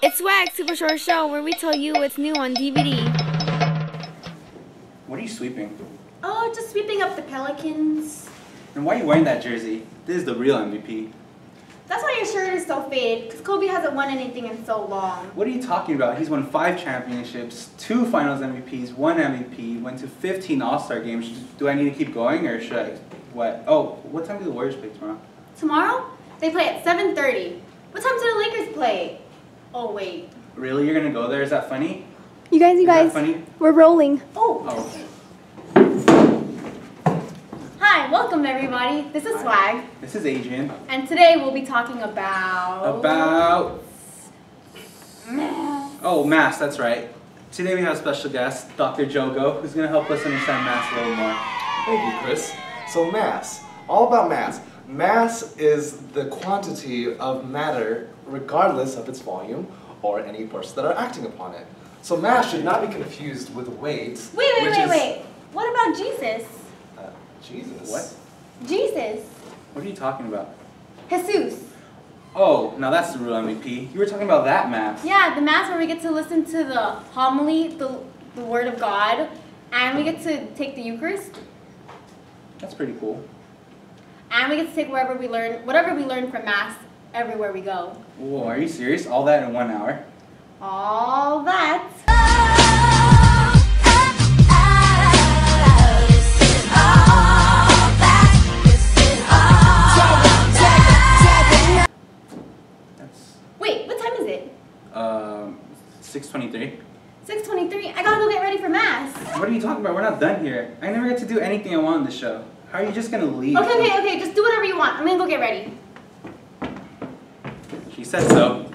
It's Swag Super Short Show where we tell you what's new on DVD. What are you sweeping? Oh, just sweeping up the Pelicans. And why are you wearing that jersey? This is the real MVP. That's why your shirt is so faded, because Kobe hasn't won anything in so long. What are you talking about? He's won five championships, two finals MVPs, one MVP, went to 15 All-Star games. Do I need to keep going or should I? What? Oh, what time do the Warriors play tomorrow? Tomorrow, they play at 7.30. What time do the Lakers play? Oh, wait. Really? You're gonna go there? Is that funny? You guys, you Is that guys, funny? we're rolling. Oh. Oh. Hi, welcome everybody. This is Swag, This is Adrian. and today we'll be talking about... About Math. oh, mass. That's right. Today we have a special guest, Dr. Jogo, who's gonna help us understand mass a little more. Thank you, Chris. So mass, all about mass. Mass is the quantity of matter regardless of its volume or any forces that are acting upon it. So mass should not be confused with weight. Wait, wait, which wait, is- wait. What about Jesus? Uh, Jesus. What? Jesus. What are you talking about? Jesus. Oh, now that's the real MVP. You were talking about that mass. Yeah, the mass where we get to listen to the homily, the, the word of God, and we get to take the Eucharist, That's pretty cool. And we get to take wherever we learn, whatever we learn from mass, everywhere we go. Whoa, are you serious? All that in one hour? All that. That's Wait, what time is it? um 6:23. 6:23. I gotta go get ready for mass. What are you talking about? We're not done here. I never get to do anything I want on the show. How are you just gonna leave? Okay, okay, okay. Just do whatever you want. I'm gonna go get ready. She said so.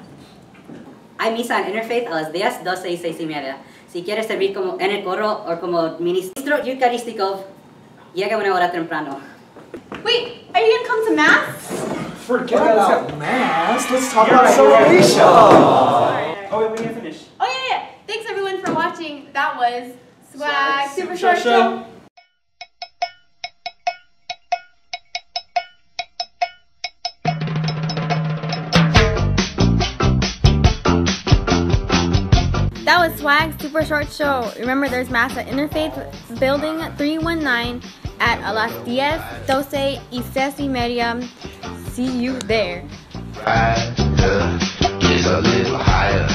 Hay misa en Interfaith a las 10, 12 y 6 y media. Si quieres servir como en el coro o como ministro eucarístico, llega una hora temprano. Wait, are you gonna come to mass? Forget Okay, let's about mass. Let's talk Yeah, about you're right. celebration. Alright, Oh wait, we didn't finish. Oh yeah, yeah. Thanks everyone for watching. That was Swag, Swag Super, Super Short Short Show. Show. That was Swag Super Short Show. Remember, there's Mass at Interfaith Building 319 at a las 10, 12 y 6 y media. See you there. A little higher.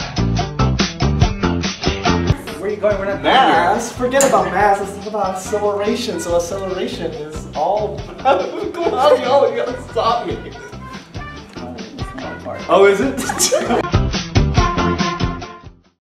Where are you going? We're not done Mass? Forget about mass. Let's talk about acceleration. So acceleration is all. Come on, y'all, you gotta stop me. here. It's not part. Oh, is it?